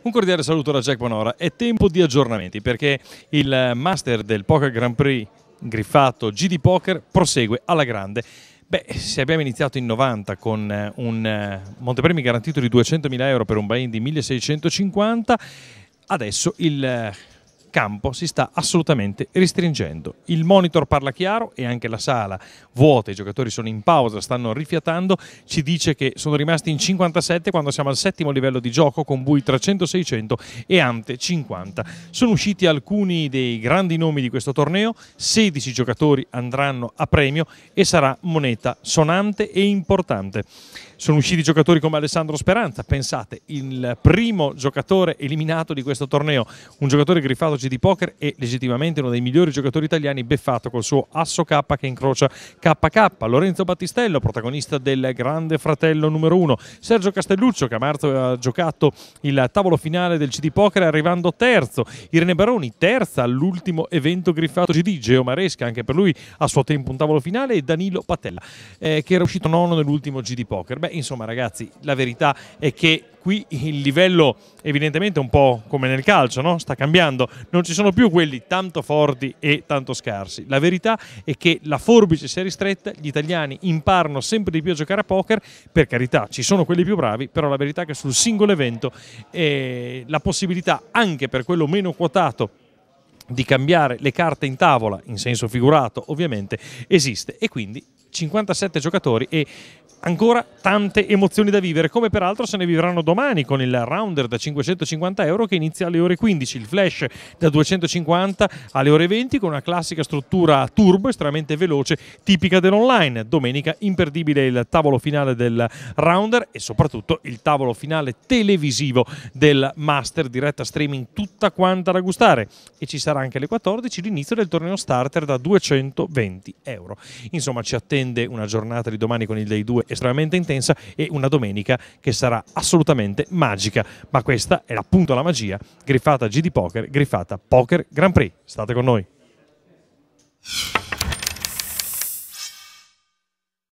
Un cordiale saluto da Jack Bonora. È tempo di aggiornamenti perché il Master del Poker Grand Prix griffato GD Poker prosegue alla grande. Beh, se abbiamo iniziato in 90 con eh, un eh, montepremi garantito di 200.000 euro per un buy-in di 1.650, adesso il eh, campo si sta assolutamente restringendo. Il monitor parla chiaro e anche la sala vuota, i giocatori sono in pausa, stanno rifiatando, ci dice che sono rimasti in 57 quando siamo al settimo livello di gioco con bui 300-600 e ante 50. Sono usciti alcuni dei grandi nomi di questo torneo, 16 giocatori andranno a premio e sarà moneta sonante e importante. Sono usciti giocatori come Alessandro Speranza, pensate, il primo giocatore eliminato di questo torneo, un giocatore griffato GD Poker e legittimamente uno dei migliori giocatori italiani beffato col suo Asso K che incrocia KK, Lorenzo Battistello, protagonista del Grande Fratello numero 1, Sergio Castelluccio che a marzo aveva giocato il tavolo finale del GD Poker arrivando terzo, Irene Baroni terza all'ultimo evento griffato GD, Geo Maresca anche per lui a suo tempo un tavolo finale. E Danilo Patella eh, che era uscito nono nell'ultimo GD Poker. Beh, insomma, ragazzi, la verità è che qui il livello evidentemente un po' come nel calcio, no? sta cambiando, non ci sono più quelli tanto forti e tanto scarsi. La verità è che la forbice si è ristretta, gli italiani imparano sempre di più a giocare a poker, per carità ci sono quelli più bravi, però la verità è che sul singolo evento eh, la possibilità anche per quello meno quotato di cambiare le carte in tavola, in senso figurato ovviamente, esiste e quindi 57 giocatori e ancora tante emozioni da vivere, come peraltro se ne vivranno domani con il rounder da 550 euro che inizia alle ore 15, il flash da 250 alle ore 20 con una classica struttura turbo estremamente veloce, tipica dell'online. Domenica imperdibile il tavolo finale del rounder e soprattutto il tavolo finale televisivo del master diretta streaming tutta quanta da gustare e ci sarà anche alle 14 l'inizio del torneo starter da 220 euro. Insomma ci attende una giornata di domani con il Day 2 estremamente intensa e una domenica che sarà assolutamente magica. Ma questa è appunto la magia griffata GD Poker, griffata Poker Grand Prix. State con noi.